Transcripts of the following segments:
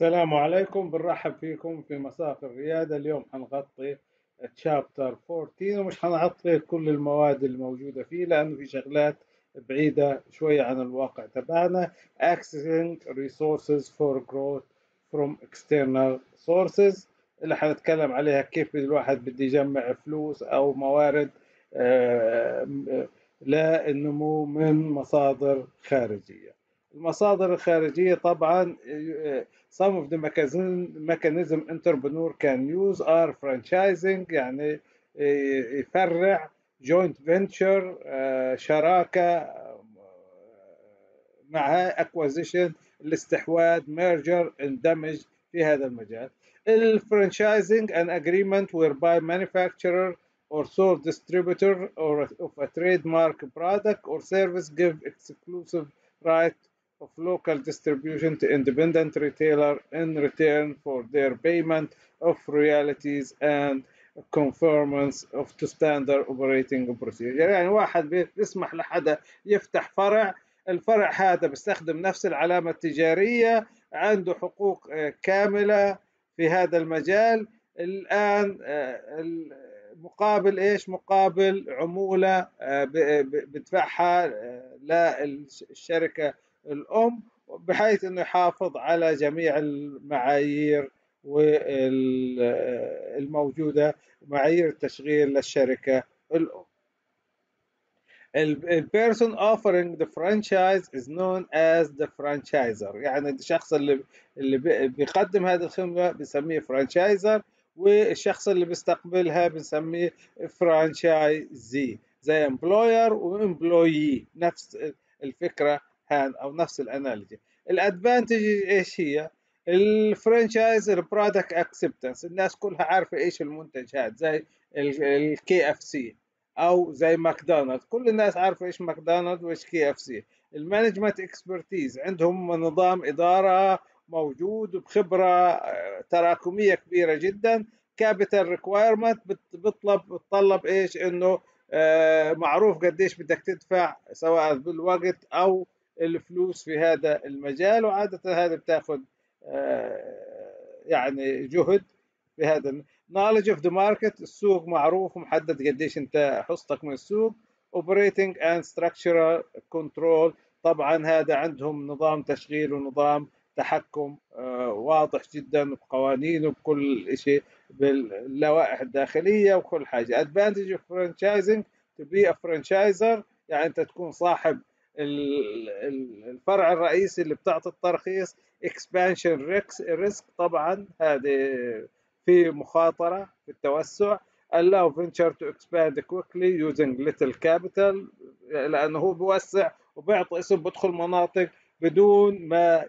السلام عليكم. بنرحب فيكم في مساق الريادة. اليوم حنغطي تشابتر 14 ومش حنغطي كل المواد الموجودة فيه لأنه في شغلات بعيدة شوية عن الواقع تبعنا. Accessing resources for growth from external sources. اللي حنتكلم عليها كيف الواحد بده يجمع فلوس أو موارد آه، للنمو من مصادر خارجية. المصادر الخارجية طبعا some of the mechanism, mechanism entrepreneur can use are franchising يعني يفرع joint venture شراكة معها acquisition الاستحواذ merger اندمج في هذا المجال الفرانشايزنج an agreement whereby manufacturer or sole distributor or of a trademark product or service give exclusive right of local distribution to independent retailer in return for their payment of royalties and conformance of to standard operating procedure يعني واحد بيسمح لحدا يفتح فرع الفرع هذا بيستخدم نفس العلامة التجارية عنده حقوق كاملة في هذا المجال الآن مقابل إيش مقابل عمولة بدفعها للشركة الأم بحيث أنه يحافظ على جميع المعايير الموجودة معايير التشغيل للشركة الأم. ال person offering the franchise is known as the franchisor يعني الشخص اللي اللي بيقدم هذه الخدمة بنسميه franchisor والشخص اللي بيستقبلها بنسميه franchisee زي employer و employee نفس الفكرة. هان أو نفس ال analogy ال advantage إيش هي؟ ال franchise ال product acceptance. الناس كلها عارفة إيش المنتج هذا زي ال KFC أو زي ماكدونالدز. كل الناس عارفة إيش ماكدونالدز وإيش KFC. ال management expertise عندهم نظام إدارة موجود بخبرة تراكمية كبيرة جدا. capital requirement بتطلب بتطلب إيش إنه معروف قديش بدك تدفع سواء بالوقت أو الفلوس في هذا المجال وعادة هذا بتأخذ يعني جهد في هذا knowledge of the market السوق معروف ومحدد قديش أنت حصتك من السوق operating and structural control. طبعا هذا عندهم نظام تشغيل ونظام تحكم واضح جدا بقوانين وبكل شيء باللوائح الداخلية وكل حاجة. advantage of franchising to be a franchisor يعني أنت تكون صاحب الفرع الرئيسي اللي بتعطي الترخيص expansion risk طبعا هذه في مخاطرة في التوسع. allow venture to expand quickly using little capital لأنه هو بيوسع وبيعطي اسم بدخل مناطق بدون ما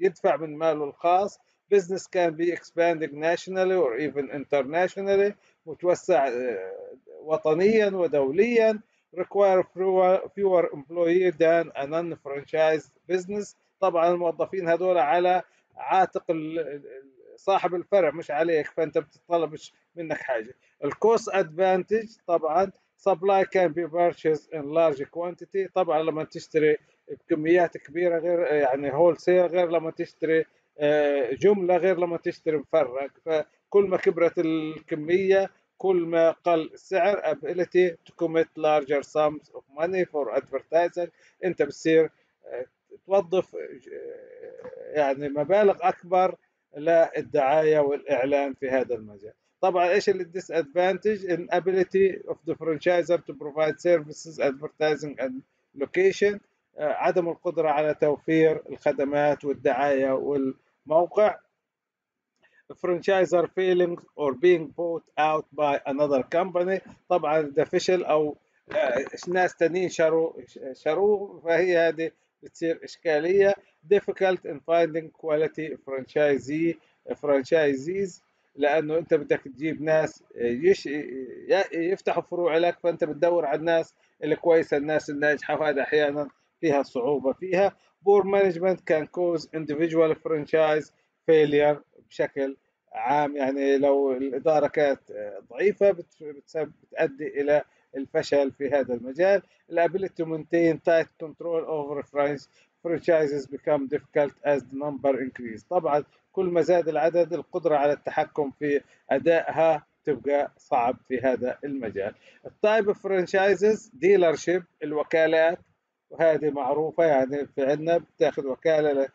يدفع من ماله الخاص. business can be expanding nationally or even internationally. متوسع وطنيا ودوليا. Require fewer employees than a non-franchised business. طبعا الموظفين هذول على عاتق صاحب الفرع مش عليك فأنت بتطلبش منك حاجة. الكوست ادفانتج طبعا supply can be purchased in large quantity. طبعا لما تشتري بكميات كبيرة غير يعني هول سيل غير لما تشتري جملة غير لما تشتري مفرق فكل ما كبرت الكمية كل ما قل السعر ability to commit larger sums of money for advertising. انت بتصير توظف يعني مبالغ أكبر للدعاية والإعلان في هذا المجال. طبعا إيش الديس ادفانتج inability of the franchisor to provide services advertising and location عدم القدرة على توفير الخدمات والدعاية والموقع. Franchisor failing or being bought out by another company طبعا ده فشل أو ناس تانيين شروا شروه فهي هذه بتصير اشكاليه difficult in finding quality franchisee franchisees لأنه انت بدك تجيب ناس يش يفتحوا فروع لك فانت بتدور على الناس الكويسه الناس الناجحه وهذا أحيانا فيها صعوبه فيها poor management can cause individual franchise failure بشكل عام يعني لو الإدارة كانت ضعيفة بتؤدي إلى الفشل في هذا المجال. الابيلتي to maintain tight control over franchises become difficult as the number increase طبعا كل ما زاد العدد القدرة على التحكم في أدائها تبقى صعب في هذا المجال. ال type franchises dealership الوكالات وهذه معروفة يعني في عندنا بتاخذ وكالة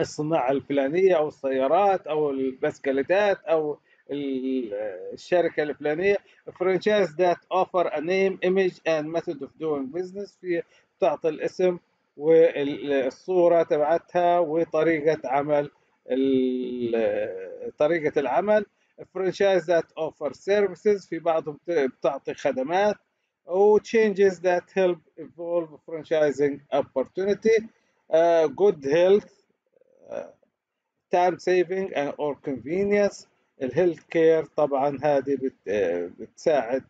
الصناعة الفلانية أو السيارات أو البسكليتات أو الشركة الفلانية. franchise that offer a name image and method of doing business في تعطي الاسم والصورة تبعتها وطريقة عمل طريقة العمل. franchise that offer services في بعضهم بتعطي خدمات و changes that help evolve franchising opportunity good health saving and or convenience. ال health care طبعا هذه بتساعد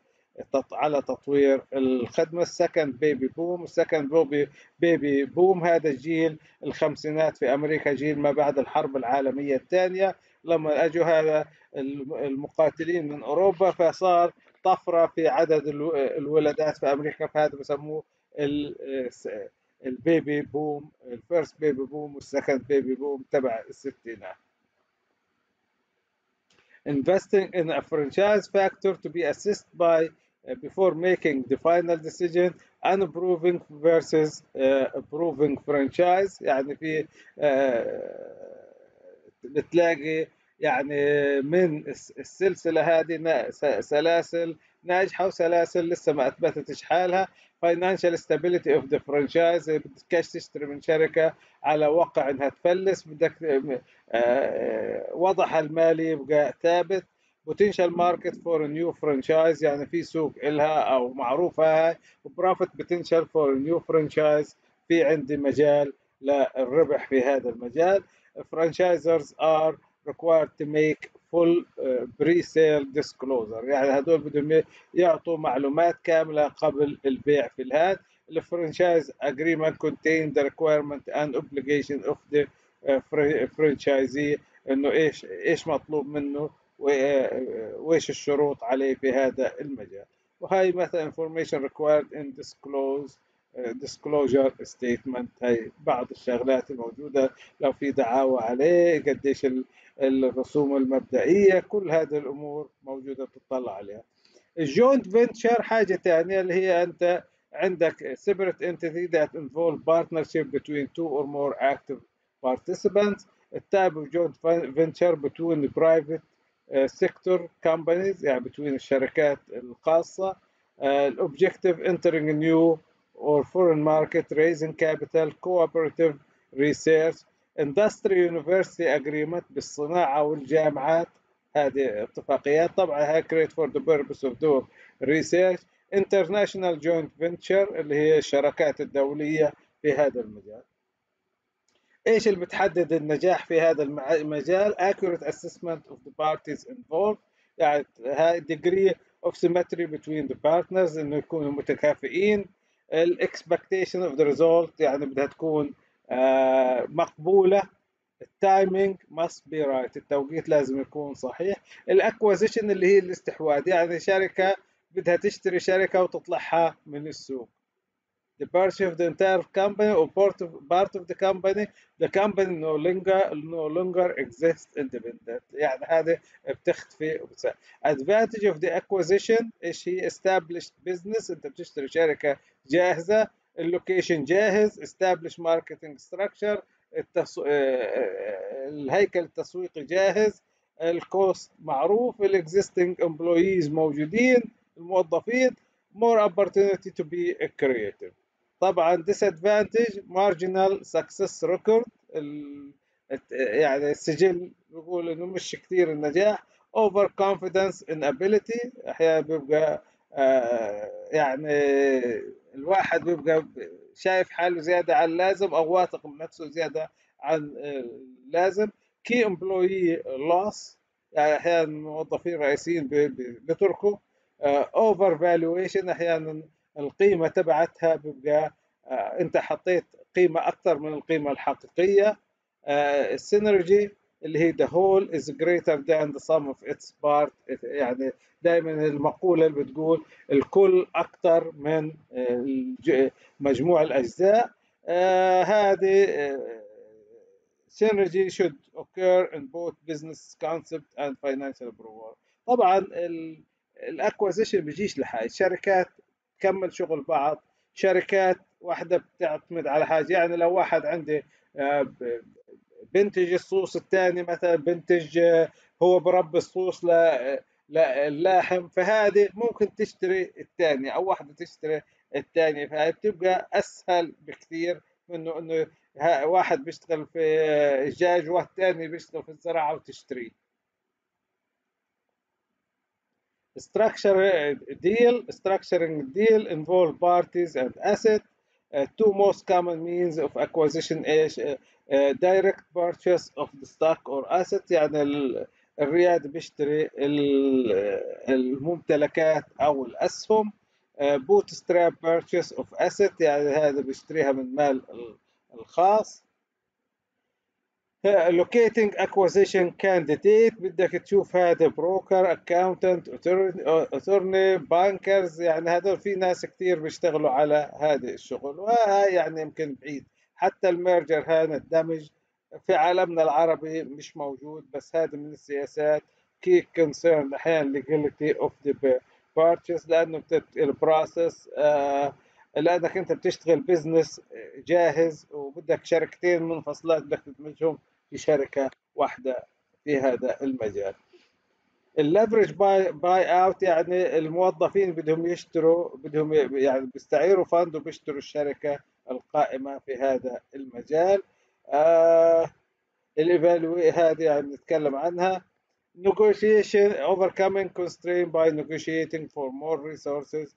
على تطوير الخدمة. ال second baby boom ال second baby baby boom هذا الجيل الخمسينات في أمريكا جيل ما بعد الحرب العالمية الثانية. لما أجوا هذا المقاتلين من أوروبا فصار طفرة في عدد الولادات في أمريكا. فهذا بسموه ال baby boom ال first baby boom وال second baby boom تبع الستينات investing in a franchise factor to be assessed by uh, before making the final decision unapproving versus uh, approving franchise يعني في uh, بتلاقي يعني من السلسلة هذه سلاسل ناجحة وسلاسل لسه ما أثبتتش حالها. Financial stability of the franchise بدكش تشتري من شركة على وقع إنها تفلس بدك وضعها المالي يبقى ثابت. Market for a new franchise يعني في سوق إلها أو معروفة هاي. Potential for a new franchise في عندي مجال للربح في هذا المجال. Franchisers are required to make full pre-sale disclosure يعني هدول بدهم يعطوا معلومات كاملة قبل البيع في الهاد الفرنشايز agreement contain the requirement and obligation of the franchisee انه إيش إيش مطلوب منه وايش الشروط عليه في هذا المجال وهي مثلا information required in disclose disclosure statement هاي بعض الشغلات الموجودة لو في دعاوى عليه قديش الرسوم المبدئية كل هذه الأمور موجودة تطلع عليها. ال joint venture حاجة ثانية اللي هي أنت عندك separate entity that involve partnership between two or more active participants ال type of joint venture between private sector companies يعني between الشركات الخاصة. ال objective entering new or foreign market raising capital cooperative research industry university agreement بالصناعة والجامعات هذه اتفاقيات طبعا هي create for the purpose of doing research international joint venture اللي هي الشراكات الدولية في هذا المجال إيش اللي بتحدد النجاح في هذا المجال accurate assessment of the parties involved يعني degree of symmetry between the partners انه يكونوا متكافئين ال expectation of the result يعني بدها تكون آه مقبولة. ال timing must be right. التوقيت لازم يكون صحيح. ال acquisition اللي هي الاستحواذ يعني شركة بدها تشتري شركة وتطلعها من السوق. The purchase of the entire company or part of, part of the company the company no longer no longer exists independent يعني هذا بتختفي advantage of the acquisition إيش هي established business انت بتشتري شركه جاهزه اللوكيشن جاهز established marketing structure التسو... الهيكل التسويقي جاهز ال cost معروف ال existing employees موجودين الموظفين more opportunity to be creative طبعا disadvantage marginal success record يعني السجل بيقول إنه مش كثير النجاح over confidence in ability أحيانا بيبقى آه يعني الواحد بيبقى شايف حاله زيادة عن اللازم أو واثق من نفسه زيادة عن اللازم. key employee loss يعني أحيانا الموظفين الرئيسيين بيتركوا. over valuation أحيانا القيمة تبعتها بيبقى أنت حطيت قيمة أكثر من القيمة الحقيقية. ال synergy اللي هي the whole is greater than the sum of its part. يعني دائما المقولة اللي بتقول الكل أكثر من مجموع الأجزاء. آه هذه synergy should occur in both business concept and financial approval. طبعا الاكوزيشن بيجيش لحاجة. الشركات تكمل شغل بعض شركات واحدة بتعتمد على حاجة. يعني لو واحد عنده بنتج الصوص الثاني مثلا بنتج هو بربي الصوص للاحم فهذه ممكن تشتري الثاني أو واحدة تشتري الثانية. فهي بتبقى أسهل بكثير منه إنه واحد بيشتغل في الدجاج واحد ثاني بيشتغل في الزراعة وتشتريه. Structure deal structuring deal involve parties and asset uh, two most common means of acquisition is uh, uh, direct purchase of the stock or asset يعني الرياد بيشتري الممتلكات أو الاسهم bootstrap purchase of asset يعني هذا بيشتريها من مال الخاص locating acquisition candidate. بدك تشوف هذا broker accountant attorney bankers يعني هذول في ناس كثير بيشتغلوا على هذا الشغل. وهي يعني يمكن بعيد. حتى ال merger هذا الدمج في عالمنا العربي مش موجود. بس هذا من السياسات. key concern أحيانا legality of the purchase لأنه ال process آه لأنك أنت بتشتغل business جاهز. وبدك شركتين منفصلات بدك تدمجهم. في شركه واحدة في هذا المجال ال leverage buy buy out يعني الموظفين بدهم يشتروا بدهم يعني بيستعيروا fund وبيشتروا الشركة القائمه في هذا المجال آه الايفالوي هذه يعني نتكلم عنها negotiation overcoming constraint by negotiating for more resources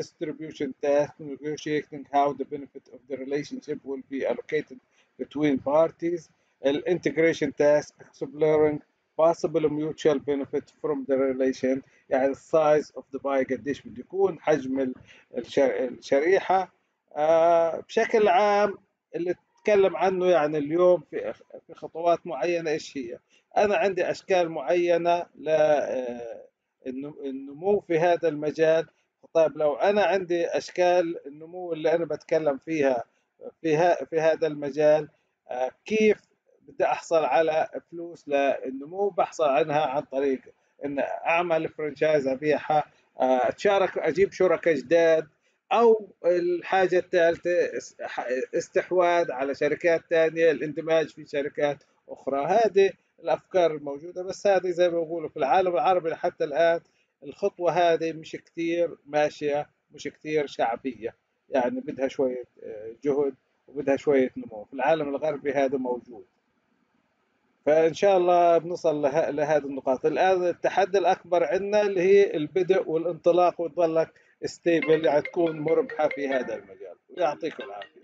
distribution task negotiating how the benefit of the relationship will be allocated between parties الانتجريشن تاسك exploring possible mutual benefit from the relation يعني السايز اوف ذا باي قديش بده يكون حجم الشريحة آه بشكل عام اللي تكلم عنه يعني اليوم في في خطوات معينة إيش هي؟ أنا عندي أشكال معينة للنمو آه، في هذا المجال طيب لو أنا عندي أشكال النمو اللي أنا بتكلم فيها في في هذا المجال آه، كيف بدي احصل على فلوس للنمو بحصل عنها عن طريق إن أعمل فرنشايز أبيعها أتشارك أجيب شركاء جداد أو الحاجة الثالثة استحواذ على شركات ثانية الاندماج في شركات أخرى. هذه الأفكار الموجوده بس هذه زي ما بقولوا في العالم العربي حتى الآن الخطوة هذه مش كثير ماشية مش كثير شعبية. يعني بدها شوية آه، جهد وبدها شوية نمو. في العالم الغربي هذا موجود. فإن شاء الله بنوصل لهذه النقاط. الآن التحدي الأكبر عندنا اللي هي البدء والانطلاق وتظلك ستيبل يعني تكون مربحة في هذا المجال. يعطيكم العافية.